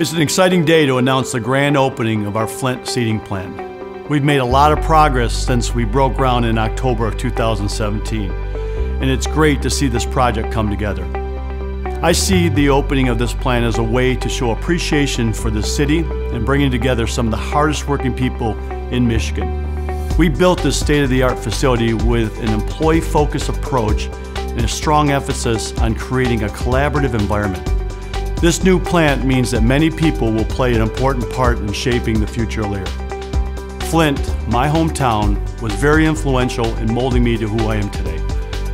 It's an exciting day to announce the grand opening of our Flint seating plant. We've made a lot of progress since we broke ground in October of 2017, and it's great to see this project come together. I see the opening of this plant as a way to show appreciation for the city and bringing together some of the hardest working people in Michigan. We built this state-of-the-art facility with an employee-focused approach and a strong emphasis on creating a collaborative environment. This new plant means that many people will play an important part in shaping the future of Lear. Flint, my hometown, was very influential in molding me to who I am today.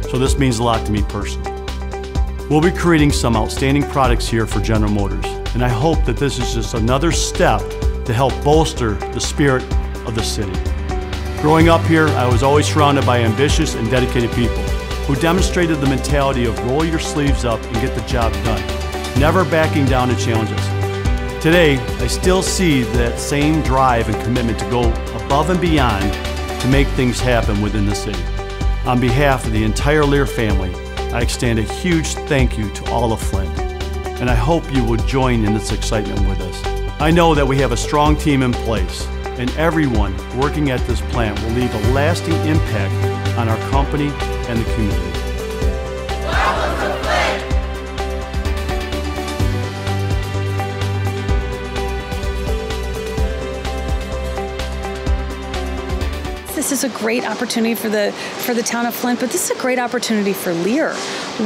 So this means a lot to me personally. We'll be creating some outstanding products here for General Motors, and I hope that this is just another step to help bolster the spirit of the city. Growing up here, I was always surrounded by ambitious and dedicated people who demonstrated the mentality of roll your sleeves up and get the job done never backing down to challenges. Today, I still see that same drive and commitment to go above and beyond to make things happen within the city. On behalf of the entire Lear family, I extend a huge thank you to all of Flint, and I hope you will join in this excitement with us. I know that we have a strong team in place, and everyone working at this plant will leave a lasting impact on our company and the community. This is a great opportunity for the for the town of Flint, but this is a great opportunity for Lear.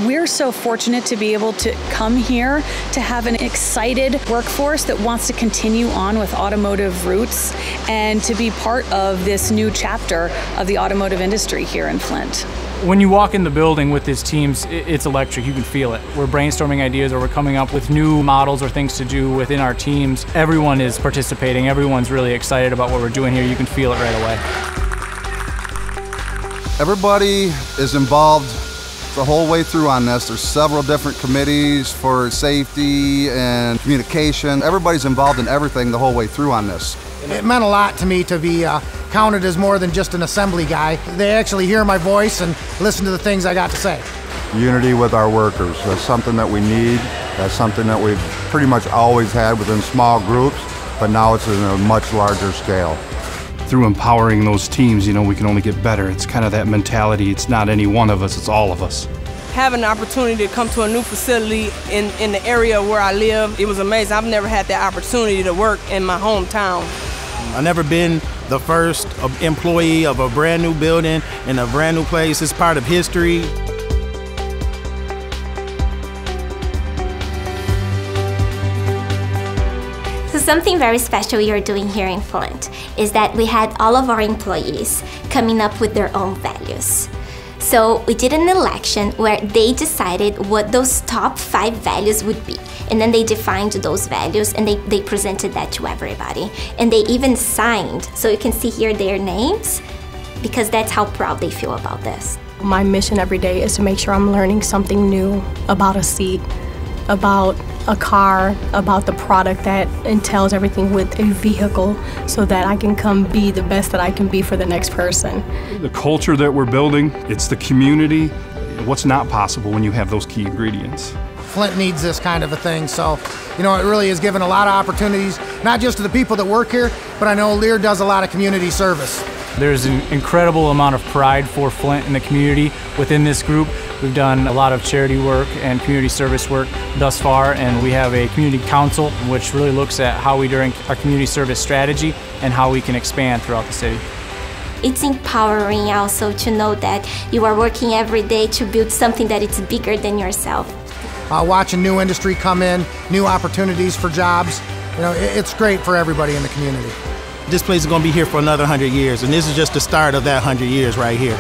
We're so fortunate to be able to come here to have an excited workforce that wants to continue on with automotive roots and to be part of this new chapter of the automotive industry here in Flint. When you walk in the building with these teams, it's electric. You can feel it. We're brainstorming ideas or we're coming up with new models or things to do within our teams. Everyone is participating. Everyone's really excited about what we're doing here. You can feel it right away. Everybody is involved the whole way through on this. There's several different committees for safety and communication. Everybody's involved in everything the whole way through on this. It meant a lot to me to be uh, counted as more than just an assembly guy. They actually hear my voice and listen to the things I got to say. Unity with our workers. That's something that we need. That's something that we've pretty much always had within small groups, but now it's in a much larger scale through empowering those teams, you know, we can only get better. It's kind of that mentality. It's not any one of us, it's all of us. Having the opportunity to come to a new facility in, in the area where I live, it was amazing. I've never had that opportunity to work in my hometown. I've never been the first uh, employee of a brand new building in a brand new place. It's part of history. Something very special we are doing here in Flint is that we had all of our employees coming up with their own values. So we did an election where they decided what those top five values would be. And then they defined those values and they, they presented that to everybody. And they even signed, so you can see here their names, because that's how proud they feel about this. My mission every day is to make sure I'm learning something new about a seat, about a car, about the product that entails everything with a vehicle so that I can come be the best that I can be for the next person. The culture that we're building, it's the community. What's not possible when you have those key ingredients? Flint needs this kind of a thing, so you know, it really has given a lot of opportunities, not just to the people that work here, but I know Lear does a lot of community service. There's an incredible amount of pride for Flint and the community within this group. We've done a lot of charity work and community service work thus far, and we have a community council which really looks at how we during our community service strategy and how we can expand throughout the city. It's empowering also to know that you are working every day to build something that is bigger than yourself. Uh, watching new industry come in, new opportunities for jobs, you know, it's great for everybody in the community. This place is going to be here for another 100 years, and this is just the start of that 100 years right here.